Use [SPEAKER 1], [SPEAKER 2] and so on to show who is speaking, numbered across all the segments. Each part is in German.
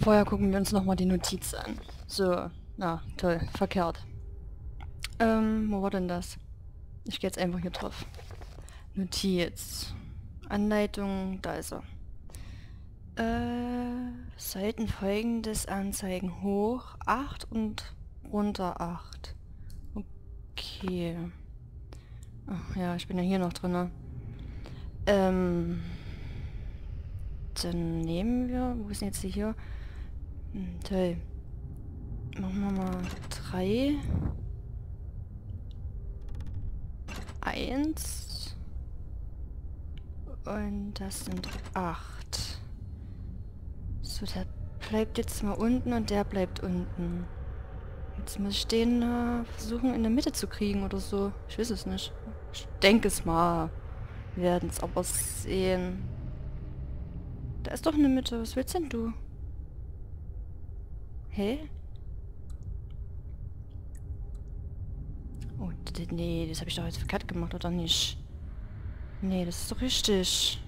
[SPEAKER 1] Vorher gucken wir uns nochmal die Notiz an. So, na, toll, verkehrt. Ähm, wo war denn das? Ich gehe jetzt einfach hier drauf. Notiz. Anleitung, da ist er. Äh, sollten folgendes anzeigen. Hoch 8 und runter 8. Okay. Ach, ja, ich bin ja hier noch drin. Ähm, dann nehmen wir... Wo ist denn jetzt hier? Hm, toll. Machen wir mal 3. 1. Und das sind 8. So, der bleibt jetzt mal unten und der bleibt unten. Jetzt muss ich den äh, versuchen in der Mitte zu kriegen oder so. Ich weiß es nicht. Ich denke es mal. Wir werden es aber sehen. Da ist doch eine Mitte. Was willst denn du? Hä? Oh, nee, das habe ich doch jetzt verkehrt gemacht, oder nicht? Nee, das ist doch richtig.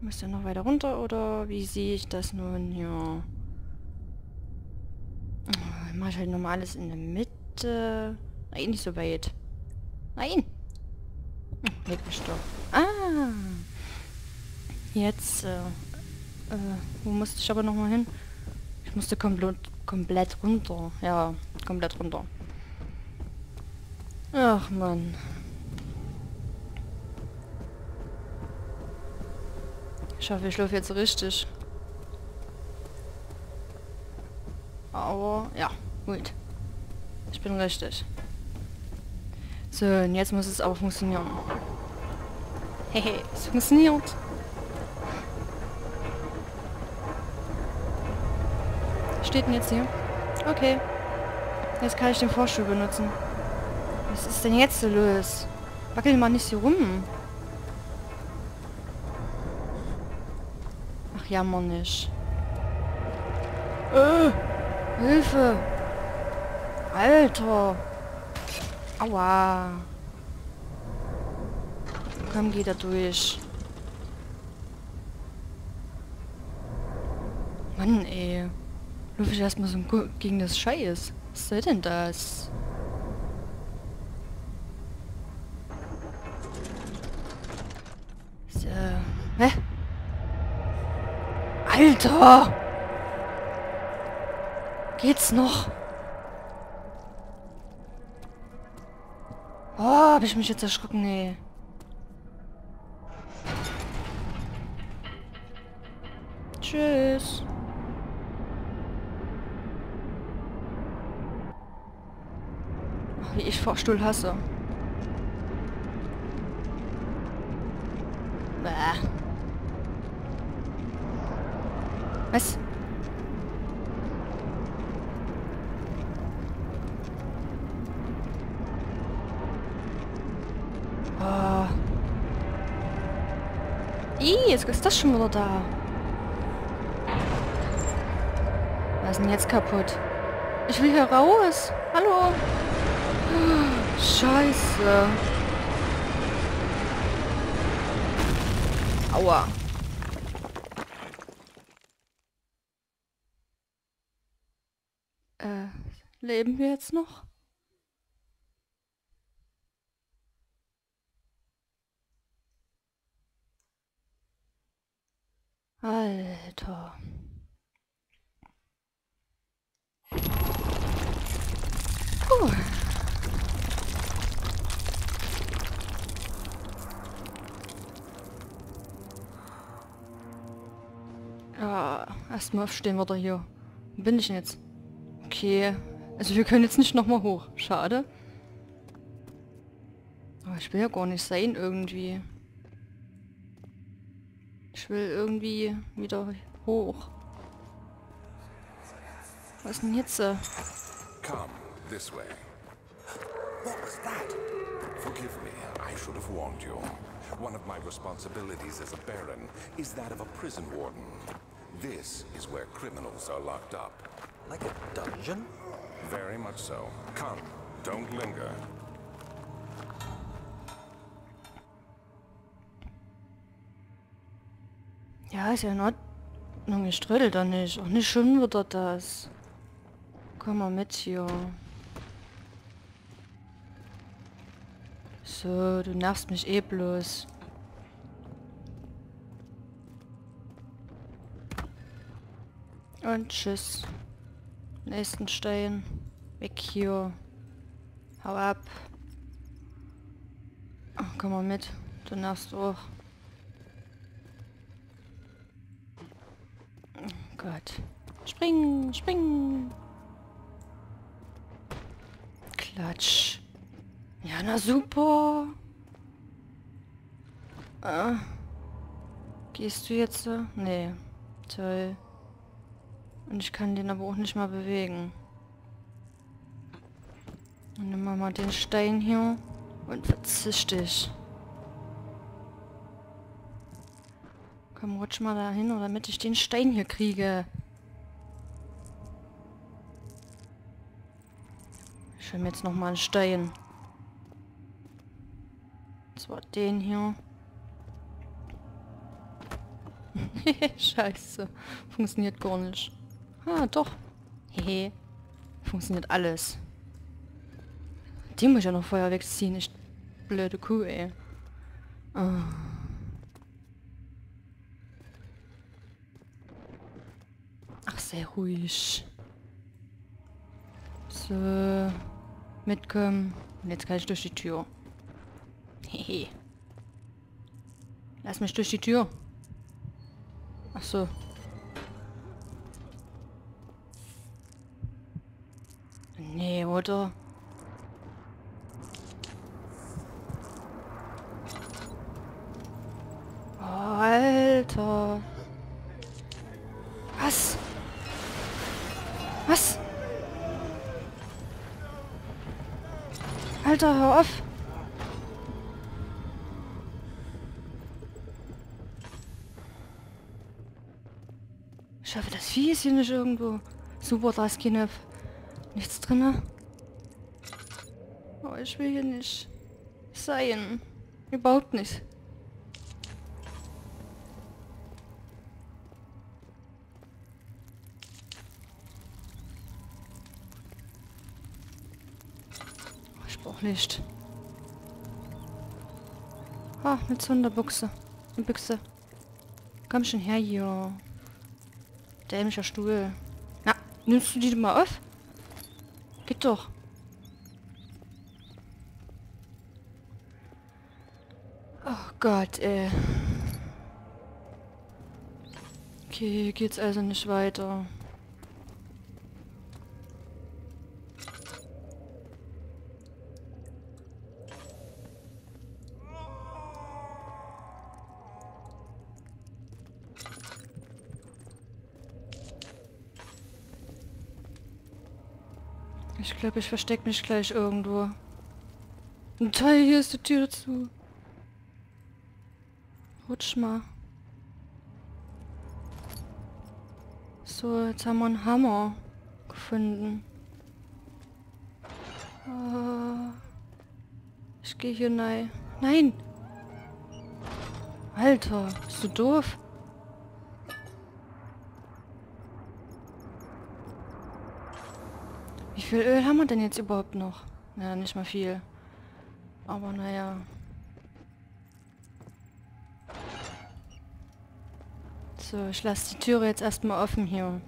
[SPEAKER 1] Muss der noch weiter runter, oder wie sehe ich das nun? Ja. Oh, mache ich halt normales in der Mitte. Nein, nicht so weit. Nein! Hm, leg mich doch. Ah! Jetzt, äh, äh, wo musste ich aber nochmal hin? Ich musste komplett, komplett runter. Ja, komplett runter. Ach, Mann. Ich hoffe, ich laufe jetzt richtig. Aber, ja, gut. Ich bin richtig. So, und jetzt muss es aber funktionieren. Hehe, es funktioniert. Steht denn jetzt hier? Okay. Jetzt kann ich den Vorstuhl benutzen. Was ist denn jetzt los? Wackel mal nicht so rum. Ach, jammer nicht. Äh, Hilfe! Alter! Aua! Komm, geht da durch. Mann, ey. Lufe ich erstmal so gegen das Scheiß. Was soll denn das? So. Hä? Alter! Geht's noch? Oh, hab ich mich jetzt erschrocken, ey. Tschüss. Wie ich Fahrstuhl hasse. Bäh. Was? Oh. Ih, jetzt ist das schon wieder da. Was ist denn jetzt kaputt? Ich will hier raus. Hallo? Scheiße. Aua. Äh, leben wir jetzt noch? Alter. Puh. Erstmal stehen wir da hier. Wo bin ich denn jetzt? Okay. Also wir können jetzt nicht nochmal hoch. Schade. Aber ich will ja gar nicht sein irgendwie. Ich will irgendwie wieder hoch. Was ist denn jetzt?
[SPEAKER 2] Come this way. What was that? Forgive me, I should have warned you. One of my responsibilities as a Baron is that of a prison warden. This is where criminals are locked up.
[SPEAKER 3] Like a dungeon?
[SPEAKER 2] Very much so. Come, don't linger.
[SPEAKER 1] Ja, ist ja in Ordnung. Ich trödel da nicht. Auch nicht schon wieder das. Komm mal mit hier. So, du nervst mich eh bloß. Und tschüss. Nächsten Stein. Weg hier. Hau ab. Ach, komm mal mit. Du nervst auch. Oh Gott. Spring, spring. Klatsch. Ja, na super. Ah. Gehst du jetzt so? Nee. Toll. Und ich kann den aber auch nicht mal bewegen. Und nimm mal den Stein hier und verzisch dich. Komm, rutsch mal da hin, damit ich den Stein hier kriege. Ich will mir jetzt noch mal einen Stein. Das war den hier. Scheiße. Funktioniert gar nicht. Ah, doch. Hehe. Funktioniert alles. Die muss ich ja noch vorher wegziehen. Ich blöde Kuh, ey. Oh. Ach, sehr ruhig. So. Mitkommen. Und jetzt kann ich durch die Tür. Hehe. Lass mich durch die Tür. Ach so. Nee, oder? Oh, Alter. Was? Was? Alter, hör auf. Ich hoffe, das Vieh ist hier nicht irgendwo. Super, da ist Nichts drin. Oh, ich will hier nicht sein. Überhaupt nicht. Oh, ich brauche Licht. Ah, mit Sonderbuchse. Eine Büchse. Komm schon her hier. Dämlicher Stuhl. Na, nimmst du die mal auf? Geht doch. Oh Gott, ey. Okay, geht's also nicht weiter. Ich glaube, ich verstecke mich gleich irgendwo. Ein Teil hier ist die Tür zu. Rutsch mal. So, jetzt haben wir einen Hammer gefunden. Oh, ich gehe hier rein. Nein! Alter, bist du doof? Viel Öl haben wir denn jetzt überhaupt noch? Ja, nicht mal viel. Aber naja. So, ich lasse die Türe jetzt erstmal offen hier.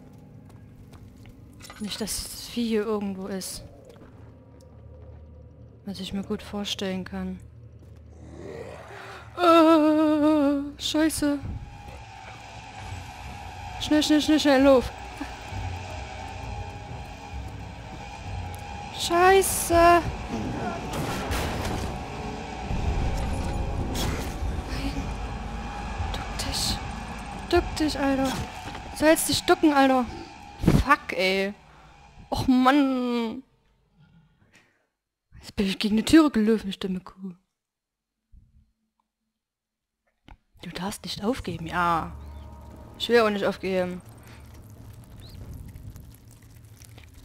[SPEAKER 1] Nicht, dass das Vieh hier irgendwo ist. Was ich mir gut vorstellen kann. Oh, scheiße. Schnell, schnell, schnell, schnell, lauf. Scheiße. Nein. Duck dich. Duck dich, Alter. Sollst dich ducken, Alter. Fuck, ey. Och, Mann. Jetzt bin ich gegen die Türe gelaufen, stimme Kuh. Du darfst nicht aufgeben, ja. Ich will auch nicht aufgeben.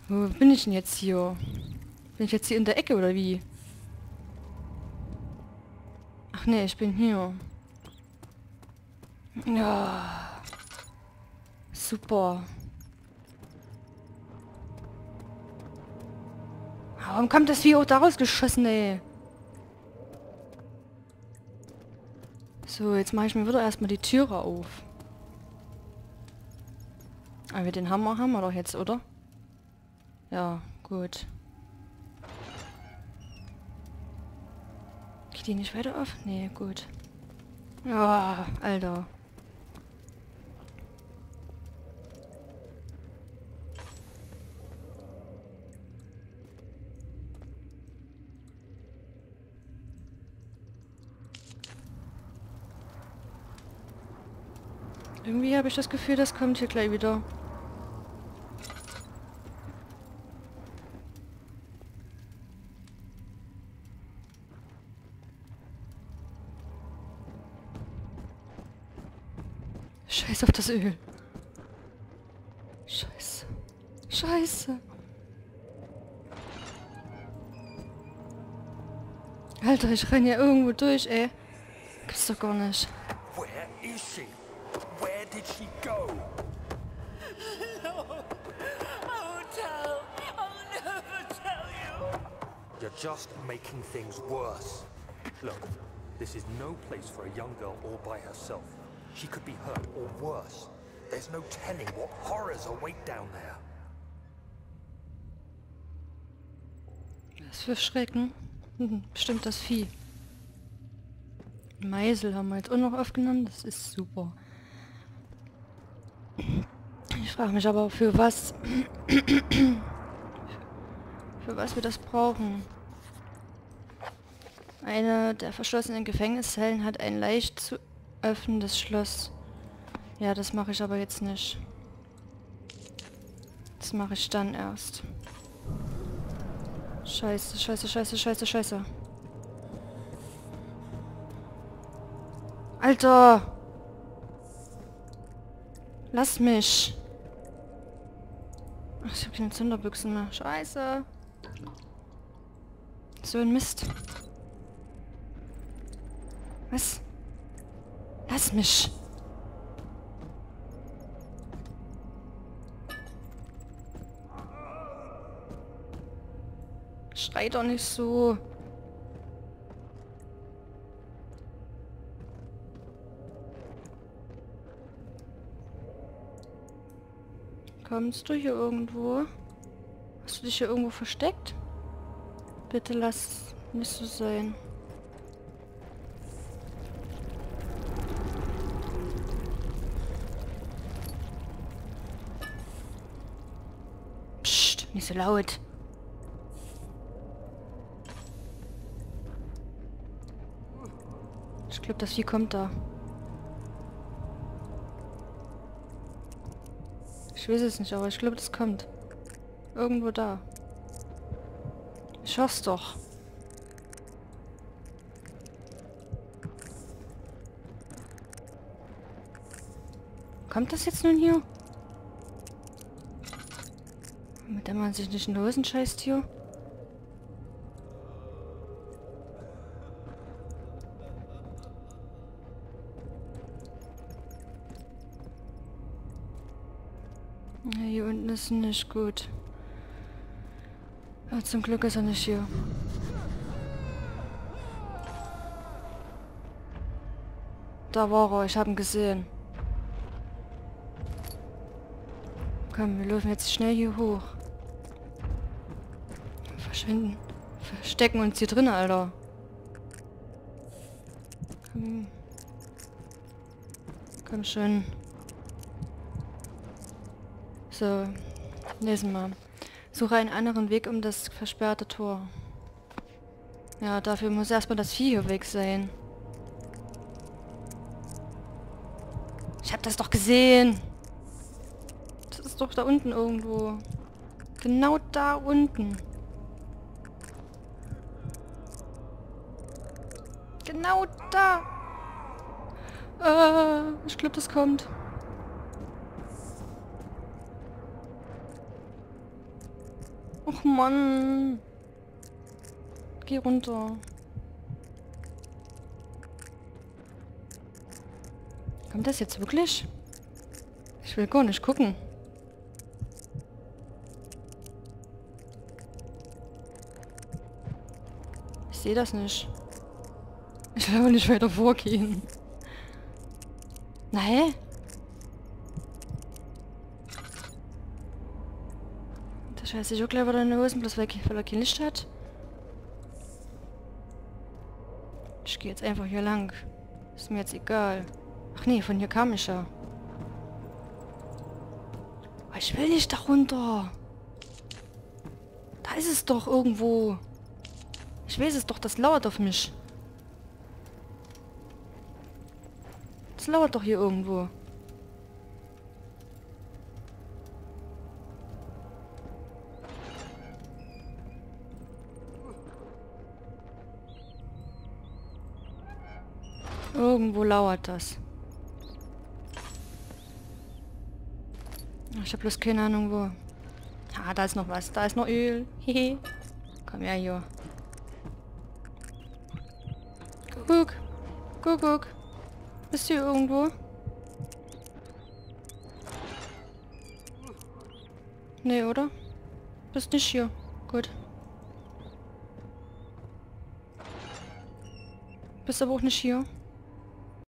[SPEAKER 1] Wo bin ich denn jetzt hier? Bin ich jetzt hier in der Ecke oder wie? Ach nee, ich bin hier. Ja. Super. Warum kommt das Vieh auch daraus geschossen, ey? So, jetzt mache ich mir wieder erstmal die Türe auf. Aber den Hammer haben wir doch jetzt, oder? Ja, gut. Geht die nicht weiter auf? Nee, gut. Ja, Alter. Irgendwie habe ich das Gefühl, das kommt hier gleich wieder. Scheiß auf das Öl. Scheiße. Scheiße. Alter, ich renne ja irgendwo durch, ey. Gibt's doch gar nicht.
[SPEAKER 3] Where is she? Where did she go?
[SPEAKER 4] No, I won't tell. I'll never tell you.
[SPEAKER 3] You're just making things worse. Look, this is no place for a young girl all by herself. She could be hurt or worse. There's no telling what horrors await down there.
[SPEAKER 1] Was für Schrecken. Hm, Bestimmt das Vieh. Meisel haben wir jetzt auch noch aufgenommen. Das ist super. Ich frage mich aber, für was... für was wir das brauchen. Eine der verschlossenen Gefängniszellen hat ein leicht zu öffnendes Schloss. Ja, das mache ich aber jetzt nicht. Das mache ich dann erst. Scheiße, scheiße, scheiße, scheiße, scheiße. Alter! Lass mich! Ach, ich habe keine Zünderbüchsen mehr. Scheiße! So ein Mist. Was? Lass mich! Schrei doch nicht so. Kommst du hier irgendwo? Hast du dich hier irgendwo versteckt? Bitte lass nicht so sein. Nicht so laut. Ich glaube, das Vieh kommt da. Ich weiß es nicht, aber ich glaube, das kommt. Irgendwo da. Ich hoffe doch. Kommt das jetzt nun hier? Mit der man sich nicht in Hosen scheißt hier? Ja, hier unten ist nicht gut. Ja, zum Glück ist er nicht hier. Da war er, ich habe ihn gesehen. Komm, wir laufen jetzt schnell hier hoch. Verschwinden. Verstecken uns hier drin, Alter. Komm. Komm schon. So, lesen wir. Suche einen anderen Weg um das versperrte Tor. Ja, dafür muss erstmal das Vieh hier weg sein. Ich hab das doch gesehen. Das ist doch da unten irgendwo. Genau da unten. Genau da. Äh, ich glaube, das kommt. Och Mann. Geh runter. Kommt das jetzt wirklich? Ich will gar nicht gucken. Ich sehe das nicht. Ich will aber nicht weiter vorgehen. Na hä? Da scheiße ich auch gleich wieder in die Hosen, bloß weil, weil er kein Licht hat. Ich gehe jetzt einfach hier lang. Ist mir jetzt egal. Ach nee, von hier kam ich ja. Ich will nicht da runter. Da ist es doch irgendwo. Ich weiß es doch, das lauert auf mich. Das lauert doch hier irgendwo. Irgendwo lauert das. Ich habe bloß keine Ahnung wo. Ah, da ist noch was. Da ist noch Öl. Hehe. Komm her hier. Guck. Guck, guck. Bist du hier irgendwo? Nee, oder? Bist nicht hier. Gut. Bist aber auch nicht hier.